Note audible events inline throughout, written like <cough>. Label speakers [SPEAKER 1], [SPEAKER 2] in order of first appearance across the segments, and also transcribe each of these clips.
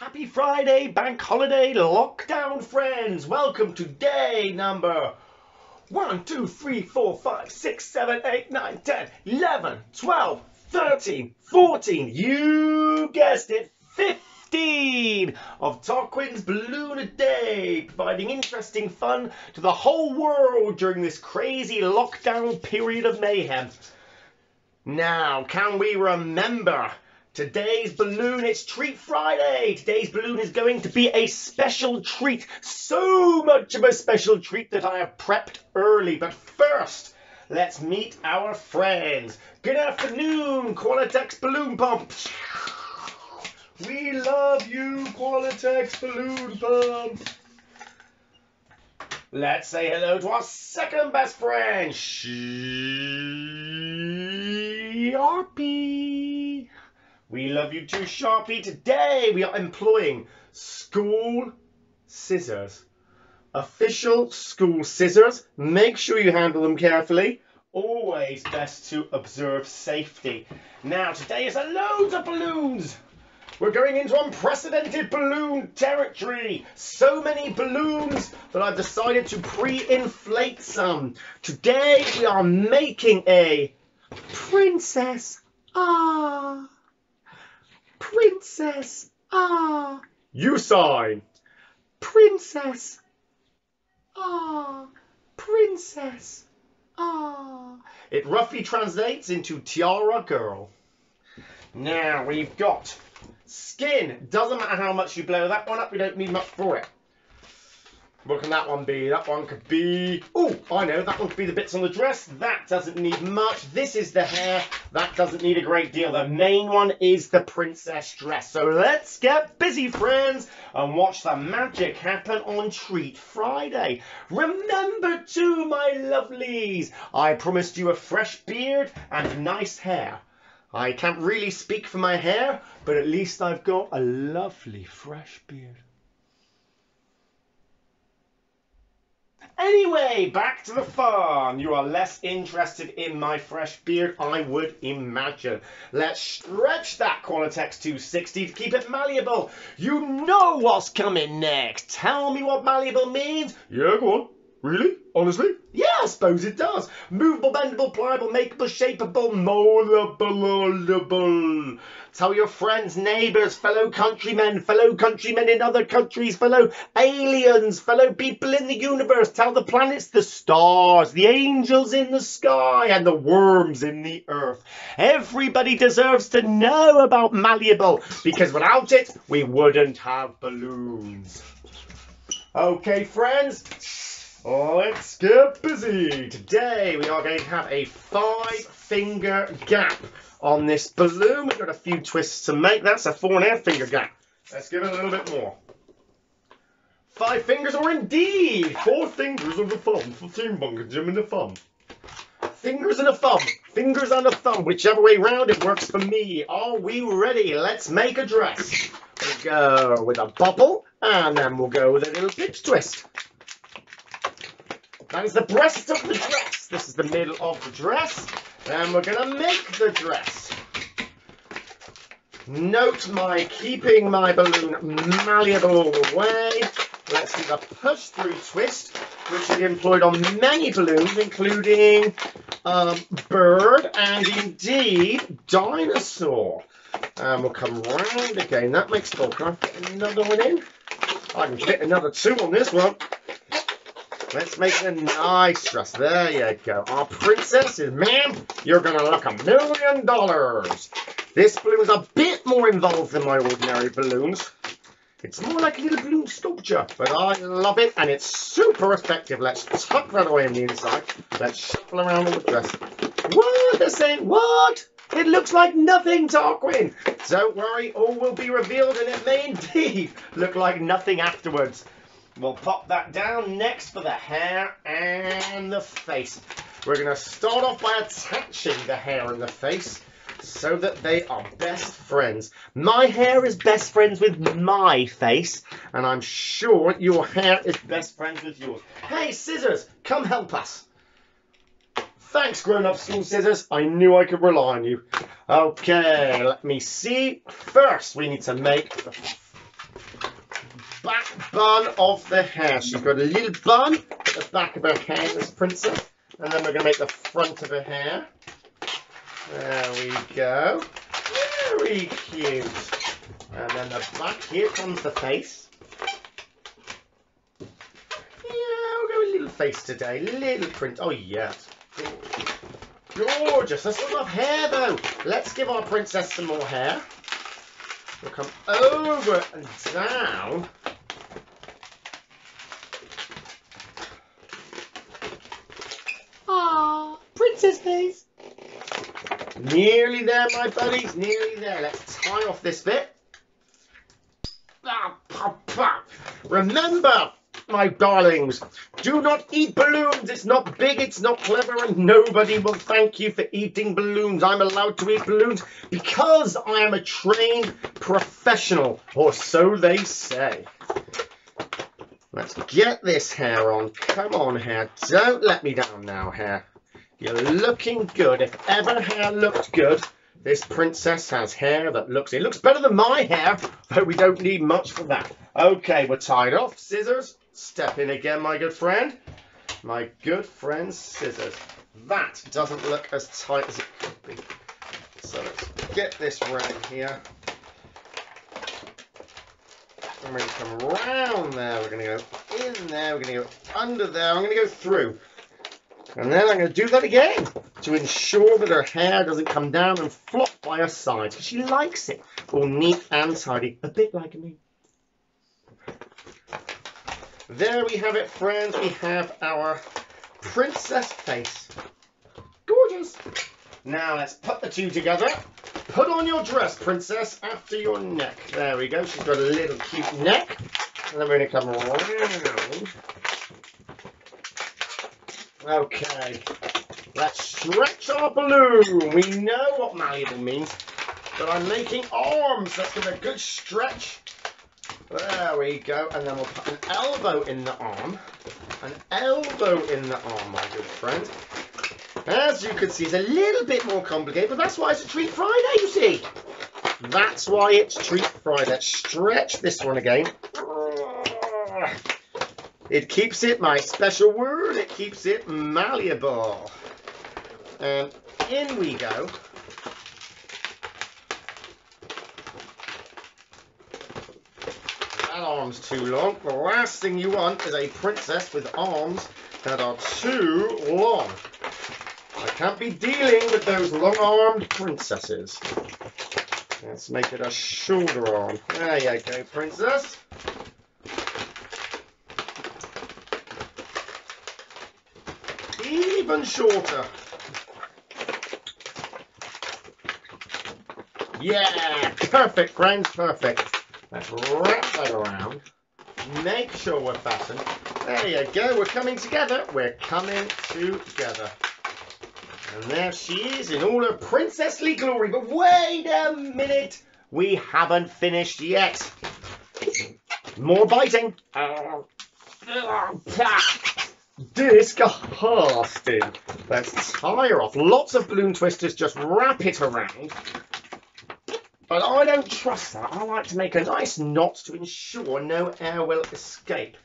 [SPEAKER 1] Happy Friday, bank holiday, lockdown friends. Welcome to day number 1, 2, 3, 4, 5, 6, 7, 8, 9, 10, 11, 12, 13, 14. You guessed it, 15 of Tarquin's Balloon a Day, providing interesting fun to the whole world during this crazy lockdown period of mayhem. Now, can we remember Today's balloon, it's Treat Friday. Today's balloon is going to be a special treat. So much of a special treat that I have prepped early. But first, let's meet our friends. Good afternoon, Qualitex Balloon Pump. We love you, Qualitex Balloon Pump. Let's say hello to our second best friend, Sharpie. We love you too, Sharpie. Today we are employing school scissors. Official school scissors. Make sure you handle them carefully. Always best to observe safety. Now, today is a loads of balloons. We're going into unprecedented balloon territory. So many balloons that I've decided to pre-inflate some. Today we are making a princess. Ah. Princess. Ah. You sign. Princess. Ah. Princess. Ah. It roughly translates into tiara girl. Now we've got skin. Doesn't matter how much you blow that one up, we don't need much for it. What can that one be? That one could be... Oh, I know. That one could be the bits on the dress. That doesn't need much. This is the hair. That doesn't need a great deal. The main one is the princess dress. So let's get busy, friends, and watch the magic happen on Treat Friday. Remember too, my lovelies, I promised you a fresh beard and nice hair. I can't really speak for my hair, but at least I've got a lovely fresh beard. Anyway, back to the farm. You are less interested in my fresh beard, I would imagine. Let's stretch that Qualitex 260 to keep it malleable. You know what's coming next. Tell me what malleable means. Yeah, go on. Really? Honestly? Yeah, I suppose it does. Movable, bendable, pliable, makeable, shapeable, moldable. Tell your friends, neighbours, fellow countrymen, fellow countrymen in other countries, fellow aliens, fellow people in the universe. Tell the planets, the stars, the angels in the sky, and the worms in the earth. Everybody deserves to know about malleable because without it, we wouldn't have balloons. Okay, friends. Let's get busy. Today we are going to have a five finger gap on this balloon. We've got a few twists to make. That's a four and a half finger gap. Let's give it a little bit more. Five fingers or indeed four fingers of the thumb team bunker Jim and the thumb. Fingers and a thumb. Fingers and a thumb. Whichever way round it works for me. Are we ready? Let's make a dress. We'll go with a bubble and then we'll go with a little pitch twist. That is the breast of the dress. This is the middle of the dress. And we're going to make the dress. Note my keeping my balloon malleable all the way. Let's do the push through twist, which is employed on many balloons, including um, bird and indeed dinosaur. And we'll come round again. That makes four. Can I fit another one in? I can fit another two on this one. Let's make a nice dress. There you go. Our princesses, ma'am, you're going to look a million dollars. This balloon is a bit more involved than my ordinary balloons. It's more like a little balloon sculpture, but I love it and it's super effective. Let's tuck that away on the inside. Let's shuffle around on the dress. What? They're saying, what? It looks like nothing, Tarquin. Don't worry, all will be revealed and it may indeed <laughs> look like nothing afterwards. We'll pop that down next for the hair and the face. We're going to start off by attaching the hair and the face so that they are best friends. My hair is best friends with my face, and I'm sure your hair is best friends with yours. Hey, scissors, come help us. Thanks, grown-up school scissors. I knew I could rely on you. Okay, let me see. First, we need to make back bun of the hair. She's got a little bun at the back of her hair, this princess. And then we're going to make the front of her hair. There we go. Very cute. And then the back, here comes the face. Yeah, we'll go a little face today. Little print. Oh, yes. Gorgeous. That's not enough hair, though. Let's give our princess some more hair. We'll come over and down.
[SPEAKER 2] Ah, princess face.
[SPEAKER 1] Nearly there, my buddies. Nearly there. Let's tie off this bit. Ah. Remember, my darlings, do not eat balloons. It's not big, it's not clever, and nobody will thank you for eating balloons. I'm allowed to eat balloons because I am a trained professional, or so they say. Let's get this hair on. Come on, hair. Don't let me down now, hair. You're looking good. If ever hair looked good, this princess has hair that looks, it looks better than my hair, <laughs> but we don't need much for that. Okay, we're tied off. Scissors, step in again, my good friend. My good friend, scissors. That doesn't look as tight as it could be. So let's get this round here. I'm going to come round there. We're going to go in there. We're going to go under there. I'm going to go through. And then I'm going to do that again to ensure that her hair doesn't come down and flop by her sides because she likes it all neat and tidy, a bit like me. There we have it, friends. We have our princess face. Gorgeous. Now let's put the two together. Put on your dress, princess, after your neck. There we go. She's got a little cute neck. And then we're going to come around. Okay. Let's stretch our balloon. We know what malleable means. But I'm making arms. Let's give a good stretch. There we go. And then we'll put an elbow in the arm. An elbow in the arm, my good friend. As you can see, it's a little bit more complicated, but that's why it's a Treat Friday, you see. That's why it's Treat Friday. Let's stretch this one again. It keeps it, my special word, it keeps it malleable. And in we go. That arm's too long. The last thing you want is a princess with arms that are too long. I can't be dealing with those long-armed princesses. Let's make it a shoulder arm. There you go, princess. Even shorter. Yeah, perfect, friends, perfect. Let's wrap that around. Make sure we're fastened. There you go, we're coming together. We're coming together. And there she is in all her princessly glory. But wait a minute, we haven't finished yet. More biting. Uh, uh, uh, Disgusting. Let's tie her off. Lots of balloon twisters just wrap it around. But I don't trust that. I like to make a nice knot to ensure no air will escape.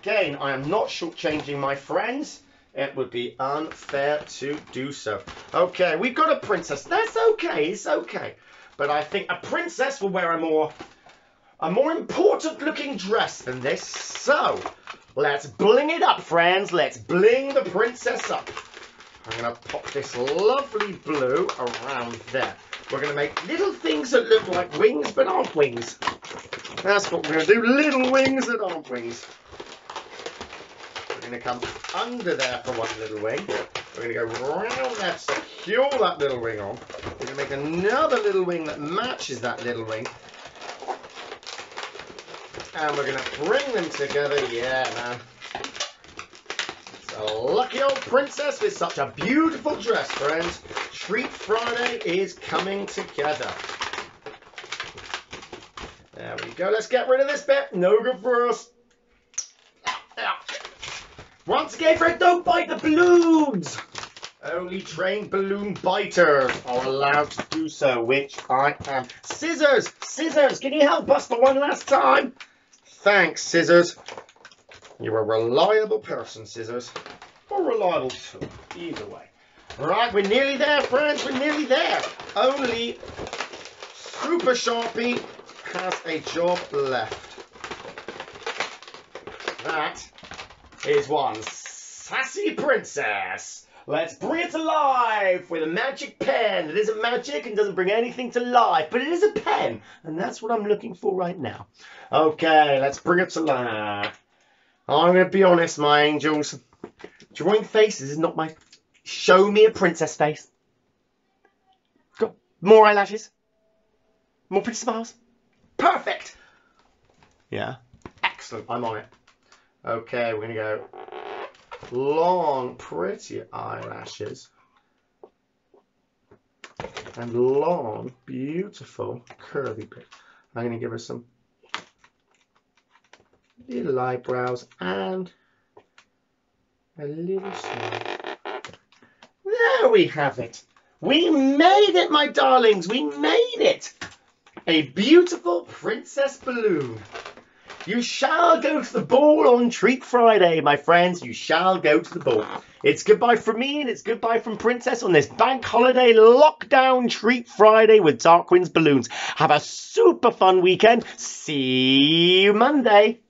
[SPEAKER 1] Again, I am not shortchanging my friends. It would be unfair to do so. Okay, we've got a princess. That's okay, it's okay. But I think a princess will wear a more a more important looking dress than this. So, let's bling it up, friends. Let's bling the princess up. I'm going to pop this lovely blue around there. We're going to make little things that look like wings but aren't wings. That's what we're going to do. Little wings that aren't wings. We're going to come under there for one little wing. We're going to go round there, secure that little wing on. We're going to make another little wing that matches that little wing. And we're to bring them together. Yeah, man. It's a lucky old princess with such a beautiful dress, friends. Treat Friday is coming together. There we go. Let's get rid of this bit. No good for us. Once again, Fred, don't bite the balloons. Only trained balloon biters are allowed to do so, which I am. Scissors! Scissors! Can you help us for one last time? Thanks, Scissors. You're a reliable person, Scissors. Or reliable too. Either way. Right, we're nearly there, friends. We're nearly there. Only Super Sharpie has a job left. That is one sassy princess. Let's bring it to life with a magic pen. It isn't magic and doesn't bring anything to life, but it is a pen, and that's what I'm looking for right now. Okay, let's bring it to life. I'm going to be honest, my angels. Drawing faces is not my... Show me a princess face. Got More eyelashes. More pretty smiles. Perfect. Yeah. Excellent. I'm on it. Okay, we're going to go long, pretty eyelashes. And long, beautiful, curly bit. I'm going to give her some little eyebrows and a little smile. There we have it. We made it, my darlings. We made it. A beautiful princess balloon. You shall go to the ball on Treat Friday, my friends. You shall go to the ball. It's goodbye from me and it's goodbye from Princess on this bank holiday lockdown Treat Friday with Tarquin's balloons. Have a super fun weekend. See you Monday.